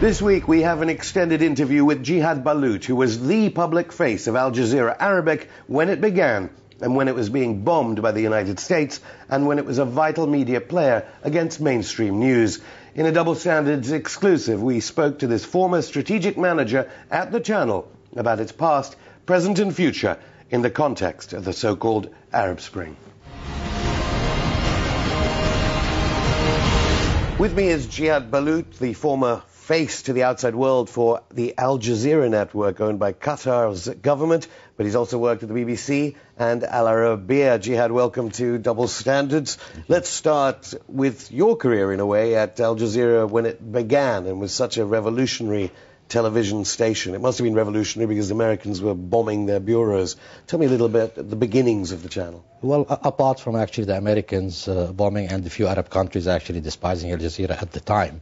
This week we have an extended interview with Jihad Ballout, who was the public face of Al Jazeera Arabic when it began and when it was being bombed by the United States and when it was a vital media player against mainstream news. In a Double Standards exclusive, we spoke to this former strategic manager at the channel about its past, present and future in the context of the so-called Arab Spring. With me is Jihad Ballout, the former face to the outside world for the Al Jazeera network owned by Qatar's government, but he's also worked at the BBC and Al Arabiya. Jihad, welcome to Double Standards. Let's start with your career, in a way, at Al Jazeera when it began and was such a revolutionary television station. It must have been revolutionary because the Americans were bombing their bureaus. Tell me a little bit the beginnings of the channel. Well, apart from actually the Americans uh, bombing and a few Arab countries actually despising Al Jazeera at the time,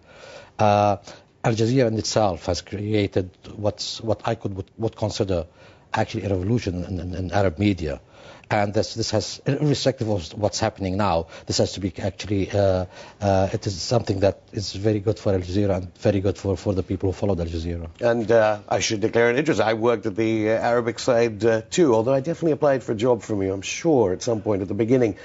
uh, Al Jazeera in itself has created what's what I could would, consider actually a revolution in, in, in Arab media. And this, this has, irrespective of what's happening now, this has to be actually, uh, uh, it is something that is very good for Al Jazeera and very good for, for the people who followed Al Jazeera. And uh, I should declare an interest. I worked at the uh, Arabic side uh, too, although I definitely applied for a job from you, I'm sure, at some point at the beginning.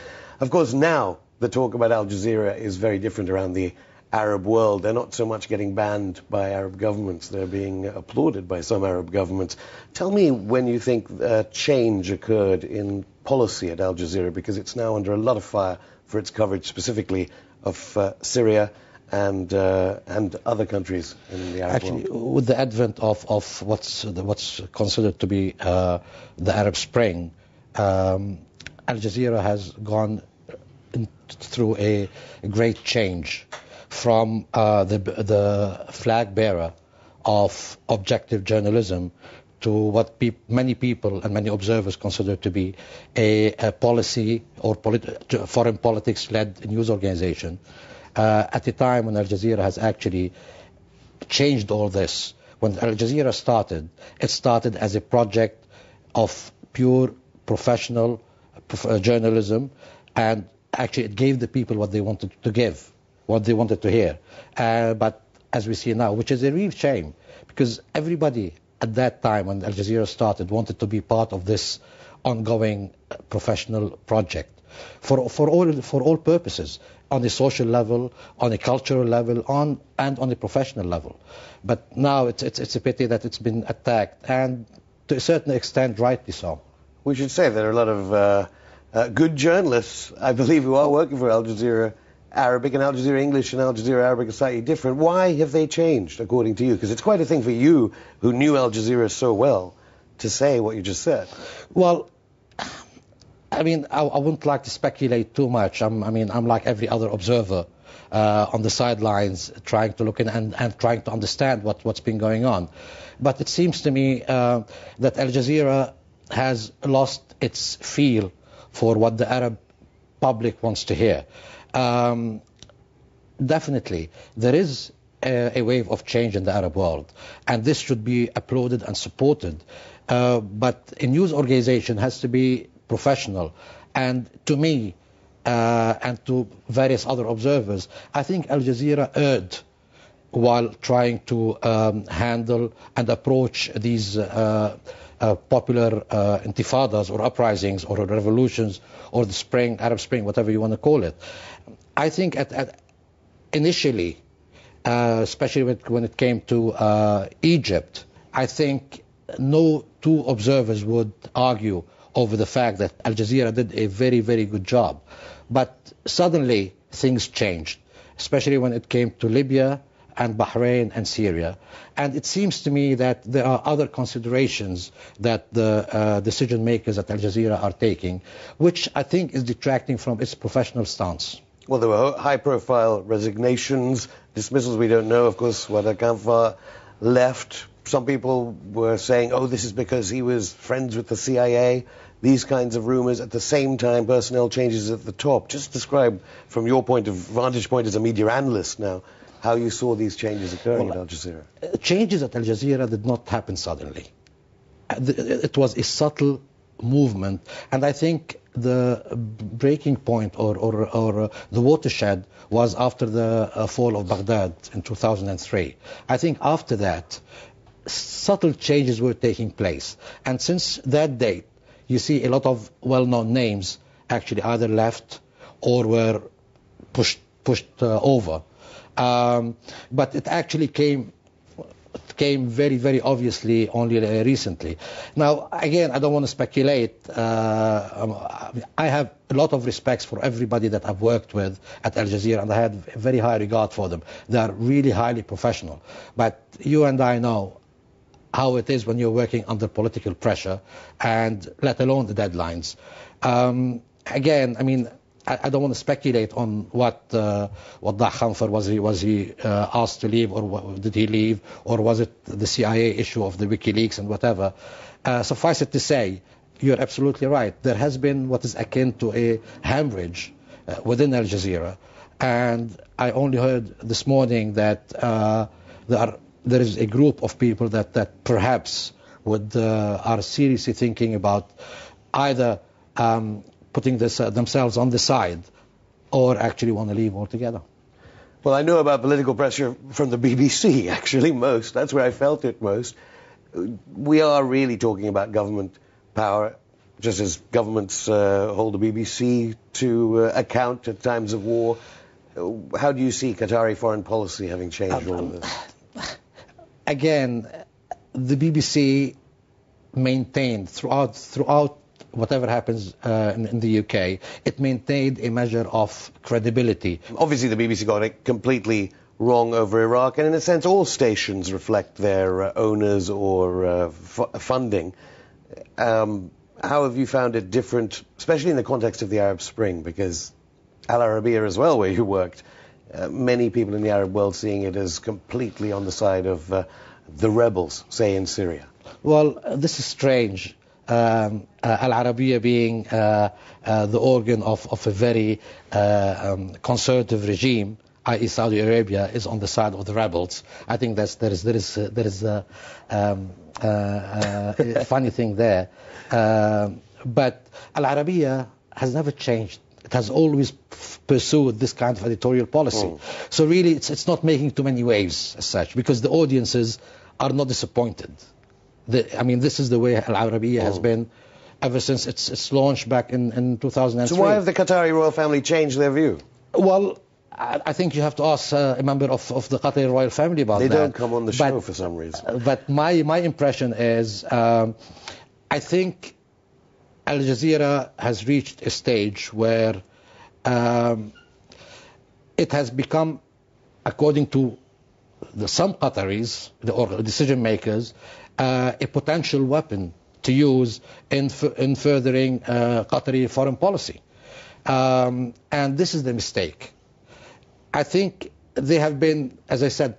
Of course, now the talk about Al Jazeera is very different around the Arab world. They're not so much getting banned by Arab governments, they're being applauded by some Arab governments. Tell me when you think a change occurred in policy at Al Jazeera, because it's now under a lot of fire for its coverage specifically of uh, Syria and uh, and other countries in the Arab Actually, world. with the advent of, of what's what's considered to be uh, the Arab Spring, um, Al Jazeera has gone in, through a, a great change from uh, the, the flag bearer of objective journalism to what pe many people and many observers consider to be a, a policy or foreign politics-led news organization. Uh, at a time when Al Jazeera has actually changed all this, when Al Jazeera started, it started as a project of pure professional uh, journalism, and actually it gave the people what they wanted to give what they wanted to hear. Uh, but as we see now, which is a real shame, because everybody at that time when Al Jazeera started wanted to be part of this ongoing uh, professional project for, for, all, for all purposes, on a social level, on a cultural level, on, and on a professional level. But now it's, it's, it's a pity that it's been attacked, and to a certain extent, rightly so. We should say there are a lot of uh, uh, good journalists, I believe, who are working for Al Jazeera Arabic and Al Jazeera English and Al Jazeera Arabic are slightly different. Why have they changed, according to you? Because it's quite a thing for you, who knew Al Jazeera so well, to say what you just said. Well, I mean, I, I wouldn't like to speculate too much. I'm, i mean, I'm like every other observer uh, on the sidelines, trying to look in and, and trying to understand what, what's been going on. But it seems to me uh, that Al Jazeera has lost its feel for what the Arab public wants to hear um, definitely there is a, a, wave of change in the Arab world, and this should be applauded and supported. Uh, but a news organization has to be professional, and to me, uh, and to various other observers, I think Al Jazeera erred while trying to um, handle and approach these uh, uh, popular uh, intifadas or uprisings or revolutions or the spring, Arab Spring, whatever you want to call it. I think at, at initially, uh, especially when, when, it came to uh, Egypt, I think no two observers would argue over the fact that Al Jazeera did a very, very good job. But suddenly things changed, especially when it came to Libya and Bahrain and Syria. And it seems to me that there are other considerations that the uh, decision makers at Al Jazeera are taking, which I think is detracting from its professional stance. Well, there were high-profile resignations, dismissals. We don't know, of course, whether Khanfar left. Some people were saying, oh, this is because he was friends with the CIA. These kinds of rumors. At the same time, personnel changes at the top. Just describe, from your point of vantage point as a media analyst now, how you saw these changes occurring well, at Al Jazeera. Uh, changes at Al Jazeera did not happen suddenly. Uh, it was a subtle movement. And I think the breaking point or, or, or uh, the watershed was after the uh, fall of Baghdad in 2003. I think after that, subtle changes were taking place. And since that date, you see a lot of well-known names actually either left or were pushed pushed uh, over. Um, but it actually came came very, very obviously only recently. Now, again, I don't want to speculate. Uh, um, I have a lot of respect for everybody that I've worked with at Al Jazeera, and I had very high regard for them. They are really highly professional. But you and I know how it is when you're working under political pressure, and let alone the deadlines. Um, again, I mean, I, don't want to speculate on what uh, what Khanfar was he was he uh, asked to leave or did he leave or was it the CIA issue of the WikiLeaks and whatever. Uh, suffice it to say, you're absolutely right. There has been what is akin to a hemorrhage uh, within Al Jazeera, and I only heard this morning that uh, there are there is a group of people that, that perhaps would uh, are seriously thinking about either um, putting this, uh, themselves on the side or actually want to leave altogether. Well, I know about political pressure from the BBC, actually, most. That's where I felt it most. We are really talking about government power, just as governments uh, hold the BBC to uh, account at times of war. How do you see Qatari foreign policy having changed um, all of this? again, the BBC maintained throughout throughout whatever happens uh, in, in, the UK, it maintained a measure of credibility. Obviously, the BBC got it completely wrong over Iraq, and in a sense, all stations reflect their uh, owners or uh, funding. Um, how have you found it different, especially in the context of the Arab Spring? Because Al Arabiya as well, where you worked, uh, many people in the Arab world seeing it as completely on the side of uh, the rebels, say in Syria. Well, uh, this is strange. Um, uh, Al Arabiya being uh, the organ of, of a very um, conservative regime, i.e., Saudi Arabia, is on the side of the rebels. I think that's, there is there is there is a, um, a funny thing there, but Al Arabiya has never changed it has always pursued this kind of editorial policy. Mm. So really, it's, it's not making too many waves as such because the audiences are not disappointed. The, I mean, this is the way Al Arabiya mm. has been ever since its, its launch back in, in 2003. So why have the Qatari royal family changed their view? Well, I think you have to ask uh, a member of, of the Qatari royal family about they that. They don't come on the show but, for some reason. But my, my impression is, um, I think Al Jazeera has reached a stage where um, it has become, according to the, some Qataris, the, or decision makers, uh, a potential weapon to use in, in furthering uh, Qatari foreign policy. Um, and this is the mistake. I think they have been, as I said,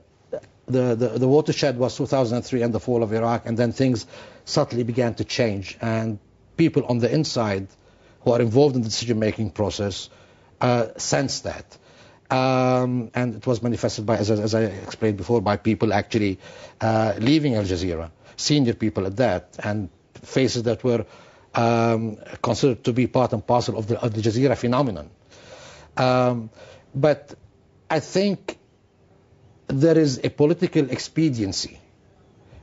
the, the, the, watershed was 2003 and the fall of Iraq, and then things subtly began to change. And people on the inside who are involved in the decision-making process uh, sense that. Um, and it was manifested by, as, as, I explained before, by people actually uh, leaving Al Jazeera, senior people at that, and faces that were um, considered to be part and parcel of the, the Jazeera phenomenon. Um, but I think there is a political expediency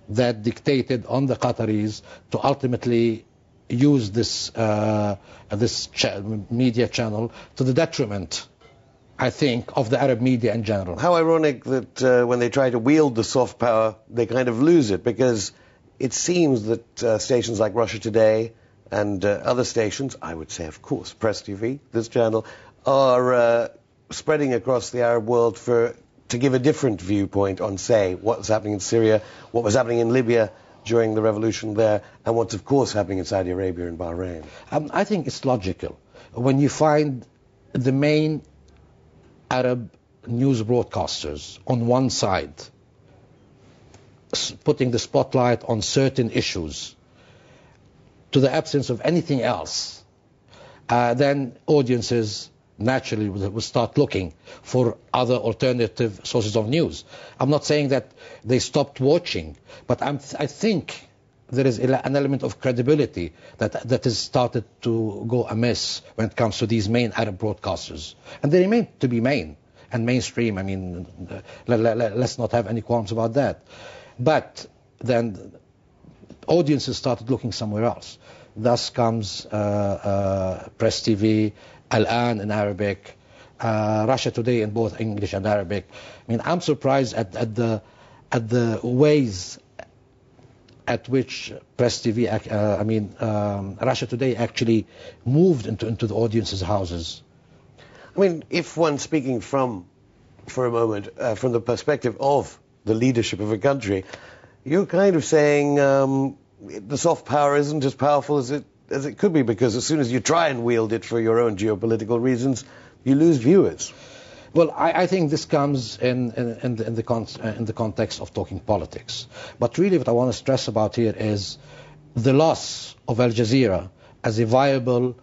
that dictated on the Qataris to ultimately use this uh, this cha media channel to the detriment, I think, of the Arab media in general. How ironic that uh, when they try to wield the soft power, they kind of lose it because it seems that uh, stations like Russia Today and uh, other stations, I would say, of course, Press TV, this channel, are uh, spreading across the Arab world for to give a different viewpoint on, say, what's happening in Syria, what was happening in Libya, during the revolution there and what's, of course, happening in Saudi Arabia and Bahrain? Um, I think it's logical. When you find the main Arab news broadcasters on one side putting the spotlight on certain issues to the absence of anything else, uh, then audiences naturally will start looking for other alternative sources of news. I'm not saying that they stopped watching, but I'm, i think there is an element of credibility that that has started to go amiss when it comes to these main Arab broadcasters, and they remain to be main and mainstream. I mean, let, let, let's not have any qualms about that. But then audiences started looking somewhere else. Thus comes uh, uh, Press TV, Al-An in Arabic, uh, Russia Today in both English and Arabic. I mean, I'm surprised at, at the at the ways at which Press TV, uh, I mean, um, Russia Today actually moved into, into the audience's houses. I mean, if one speaking from, for a moment, uh, from the perspective of the leadership of a country, you're kind of saying um, the soft power isn't as powerful as it as it could be because as soon as you try and wield it for your own geopolitical reasons, you lose viewers. Well, I, I, think this comes in, in, in, the, in, the con- uh, in, the, context of talking politics. But really, what I want to stress about here is the loss of Al Jazeera as a viable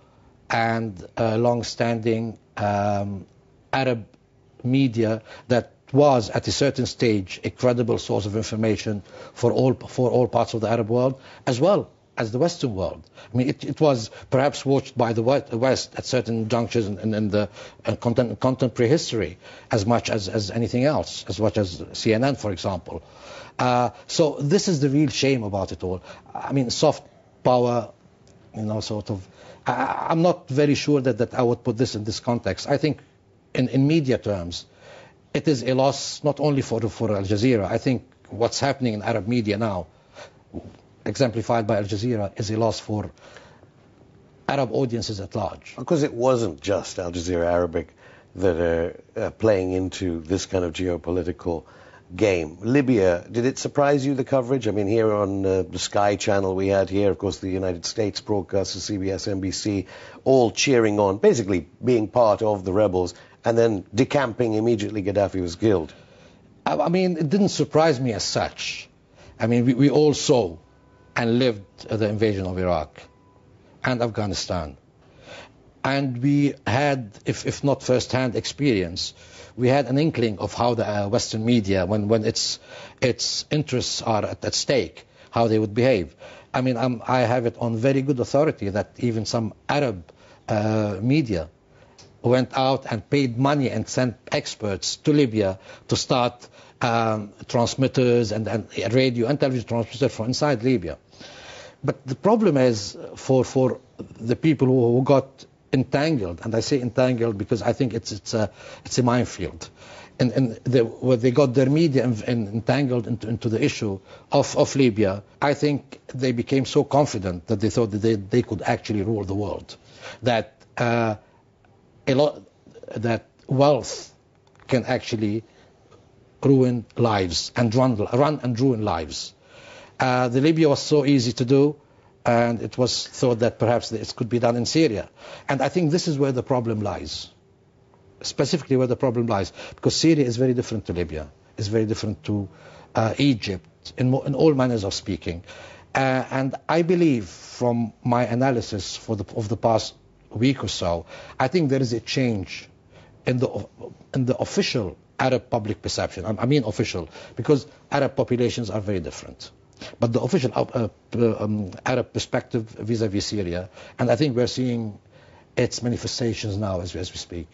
and uh, long-standing um, Arab media that was at a certain stage a credible source of information for all for all parts of the Arab world, as well as the Western world. I mean, it, it was perhaps watched by the West at certain junctures in, in, in the uh, content, contemporary history as much as, as anything else, as much as CNN, for example. Uh, so this is the real shame about it all. I mean, soft power, you know, sort of. I, am not very sure that, that I would put this in this context. I think in, in media terms, it is a loss not only for, for Al Jazeera. I think what's happening in Arab media now exemplified by Al Jazeera, is a loss for Arab audiences at large. Because it wasn't just Al Jazeera Arabic that are uh, playing into this kind of geopolitical game. Libya, did it surprise you, the coverage? I mean, here on uh, the Sky channel we had here, of course, the United States broadcasters, CBS, NBC, all cheering on, basically being part of the rebels, and then decamping immediately Gaddafi was killed. I mean, it didn't surprise me as such. I mean, we, we all saw and lived the invasion of Iraq and Afghanistan. And we had, if, if not first-hand experience, we had an inkling of how the uh, Western media, when, when its, its interests are at, at stake, how they would behave. I mean, I'm, i have it on very good authority that even some Arab uh, media went out and paid money and sent experts to Libya to start um, transmitters and, and radio and television transmitters from inside Libya. But the problem is for, for the people who, who got entangled, and I say entangled because I think it's, it's, a, it's a minefield. And, and the, where they got their media entangled into, into, the issue of, of Libya, I think they became so confident that they thought that they, they could actually rule the world. That, uh, a lot, that wealth can actually ruin lives and run, run and ruin lives. Uh, the Libya was so easy to do, and it was thought that perhaps it could be done in Syria. And I think this is where the problem lies, specifically where the problem lies, because Syria is very different to Libya, it's very different to uh, Egypt, in, in, all manners of speaking. Uh, and I believe, from my analysis for the, of the past week or so, I think there is a change in the, in the official Arab public perception. I mean official, because Arab populations are very different. But the official uh, uh, um, Arab perspective vis-à-vis Syria, and I think we're seeing its manifestations now as, as we speak.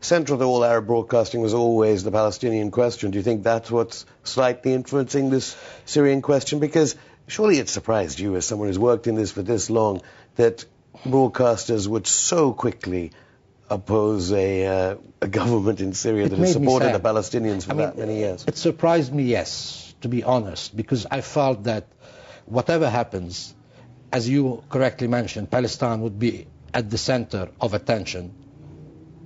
Central to all Arab broadcasting was always the Palestinian question. Do you think that's what's slightly influencing this Syrian question? Because surely it surprised you, as someone who's worked in this for this long, that broadcasters would so quickly oppose a, uh, a government in Syria it that has supported the Palestinians for I mean, that many years. It surprised me, yes to be honest, because I felt that whatever happens, as you correctly mentioned, Palestine would be at the center of attention,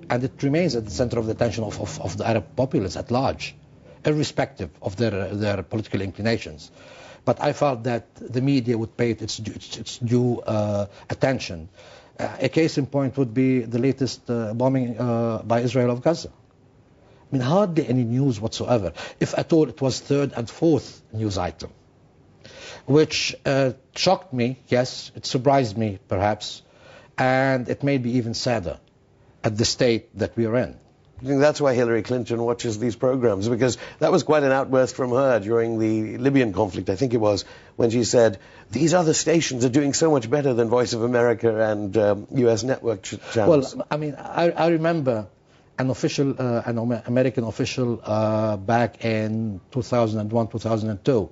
and it remains at the center of the attention of, of, of the Arab populace at large, irrespective of their, their political inclinations. But I felt that the media would pay it its due, its due uh, attention. Uh, a case in point would be the latest uh, bombing uh, by Israel of Gaza. I mean, hardly any news whatsoever. If at all, it was third and fourth news item, which uh, shocked me, yes, it surprised me perhaps, and it made me even sadder at the state that we are in. I think that's why Hillary Clinton watches these programs, because that was quite an outburst from her during the Libyan conflict, I think it was, when she said, these other stations are doing so much better than Voice of America and um, U.S. network ch- channels. Well, I mean, I, I remember an official, uh, an American official uh, back in 2001, 2002,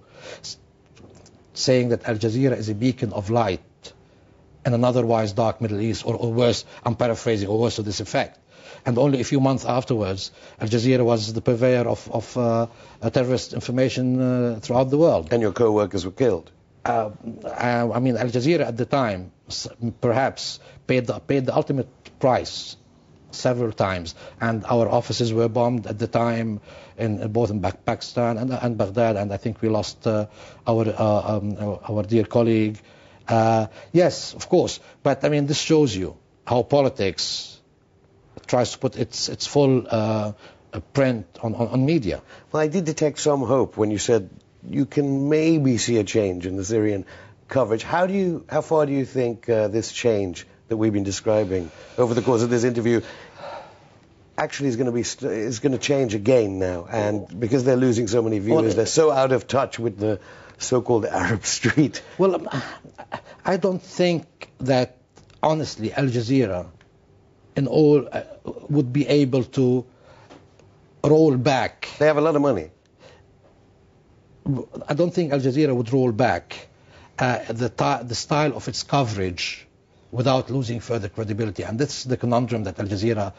saying that Al Jazeera is a beacon of light in an otherwise dark Middle East, or, or worse, I'm paraphrasing, or worse to this effect and only a few months afterwards, Al Jazeera was the purveyor of, of uh, terrorist information uh, throughout the world. And your co-workers were killed. Uh, I mean, Al Jazeera at the time perhaps paid the, paid the ultimate price several times, and our offices were bombed at the time in both in Pakistan and, and Baghdad, and I think we lost uh, our, uh, um, our, our dear colleague. Uh, yes, of course, but I mean this shows you how politics tries to put its its full uh, print on, on, on media. Well, I did detect some hope when you said you can maybe see a change in the Syrian coverage. How do you, how far do you think uh, this change that we've been describing over the course of this interview actually is going to be is going to change again now? And because they're losing so many viewers, well, they're so out of touch with the so-called Arab street. Well, um, I don't think that honestly Al Jazeera and all uh, would be able to roll back. They have a lot of money. I don't think Al Jazeera would roll back uh, the, the style of its coverage without losing further credibility. And that's the conundrum that Al Jazeera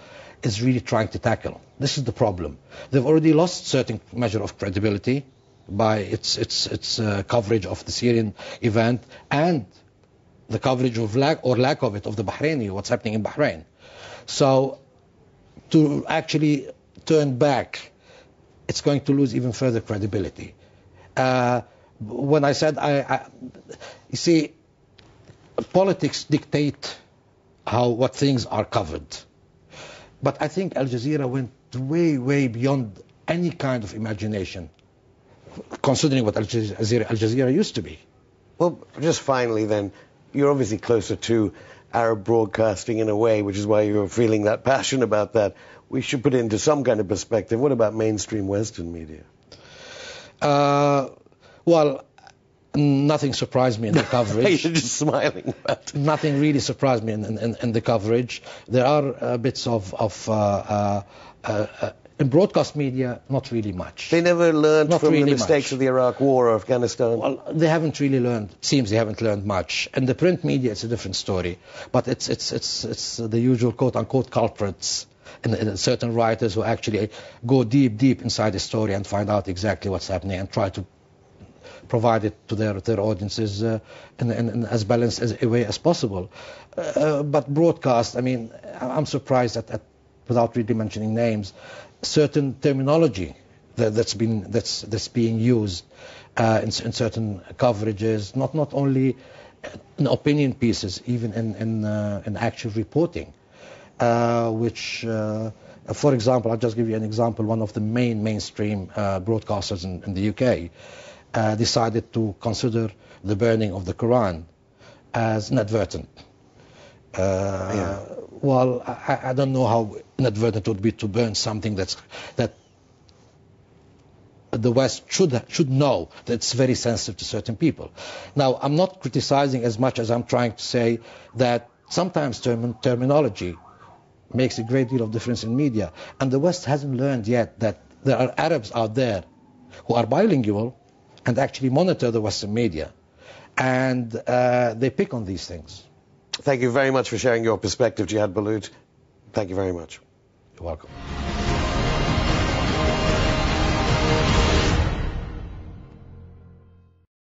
is really trying to tackle. This is the problem. They've already lost certain measure of credibility by its its its uh, coverage of the Syrian event and the coverage of lack or lack of it of the Bahraini, what's happening in Bahrain. So to actually turn back, it's going to lose even further credibility. Uh, when I said, I, I, you see, politics dictate how what things are covered. But I think Al Jazeera went way, way beyond any kind of imagination, considering what Al Jazeera, Al Jazeera used to be. Well, just finally then, you're obviously closer to Arab broadcasting in a way, which is why you're feeling that passion about that. We should put it into some kind of perspective. What about mainstream Western media? Uh, well, nothing surprised me in the coverage. You're just smiling. But. Nothing really surprised me in, in, in the coverage. There are uh, bits of, of uh, uh, uh in broadcast media, not really much. They never learned not from really the mistakes much. of the Iraq War or Afghanistan? Well, they haven't really learned. It seems they haven't learned much. In the print media, it's a different story. But it's, it's, it's, it's the usual quote-unquote culprits and, and certain writers who actually go deep, deep inside the story and find out exactly what's happening and try to provide it to their their audiences uh, in, in, in, as balanced as, a way as possible. Uh, but broadcast, I mean, I'm surprised at, at, without really mentioning names, certain terminology that, has been that's that's being used uh, in, in, certain coverages, not not only in opinion pieces, even in in, uh, in actual reporting, uh, which. Uh, for example, I'll just give you an example. One of the main mainstream uh, broadcasters in, in, the UK uh, decided to consider the burning of the Quran as inadvertent. Yeah. Well, I, I, don't know how inadvertent it would be to burn something that's that the West should should know that it's very sensitive to certain people. Now, I'm not criticizing as much as I'm trying to say that sometimes term, terminology makes a great deal of difference in media, and the West hasn't learned yet that there are Arabs out there who are bilingual and actually monitor the Western media, and uh, they pick on these things. Thank you very much for sharing your perspective, Jihad Ballout. Thank you very much. You're welcome.